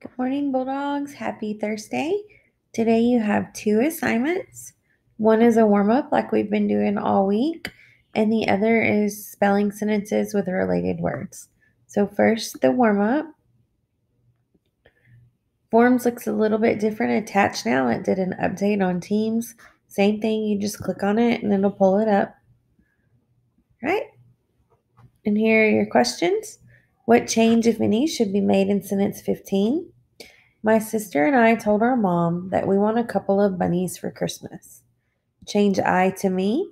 Good morning, Bulldogs. Happy Thursday. Today you have two assignments. One is a warm up, like we've been doing all week, and the other is spelling sentences with related words. So, first, the warm up. Forms looks a little bit different attached now. It did an update on Teams. Same thing, you just click on it and it'll pull it up. Right? And here are your questions. What change, if any, should be made in sentence 15? My sister and I told our mom that we want a couple of bunnies for Christmas. Change I to me,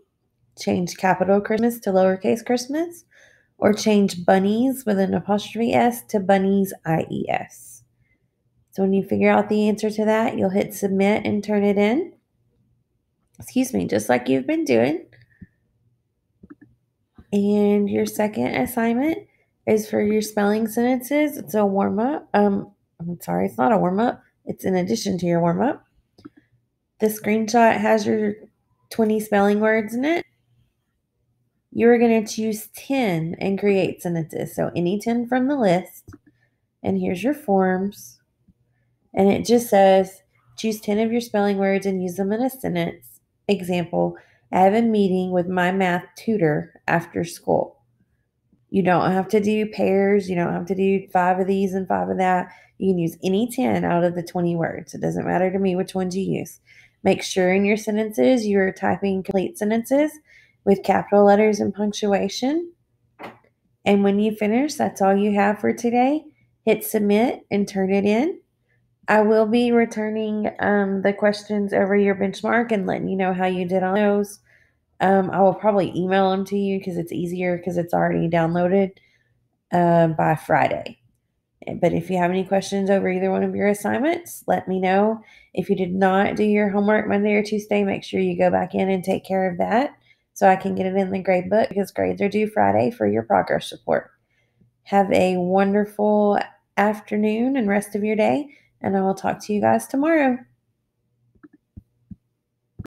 change capital Christmas to lowercase Christmas, or change bunnies with an apostrophe S to bunnies IES. So when you figure out the answer to that, you'll hit submit and turn it in. Excuse me, just like you've been doing. And your second assignment is for your spelling sentences. It's a warm up. Um, I'm sorry, it's not a warm up. It's in addition to your warm up. The screenshot has your 20 spelling words in it. You're going to choose 10 and create sentences. So any 10 from the list. And here's your forms. And it just says choose 10 of your spelling words and use them in a sentence. Example, I have a meeting with my math tutor after school. You don't have to do pairs. You don't have to do five of these and five of that. You can use any 10 out of the 20 words. It doesn't matter to me which ones you use. Make sure in your sentences you're typing complete sentences with capital letters and punctuation. And when you finish, that's all you have for today. Hit submit and turn it in. I will be returning um, the questions over your benchmark and letting you know how you did on those. Um, I will probably email them to you because it's easier because it's already downloaded uh, by Friday. But if you have any questions over either one of your assignments, let me know. If you did not do your homework Monday or Tuesday, make sure you go back in and take care of that so I can get it in the grade book because grades are due Friday for your progress report. Have a wonderful afternoon and rest of your day and I will talk to you guys tomorrow.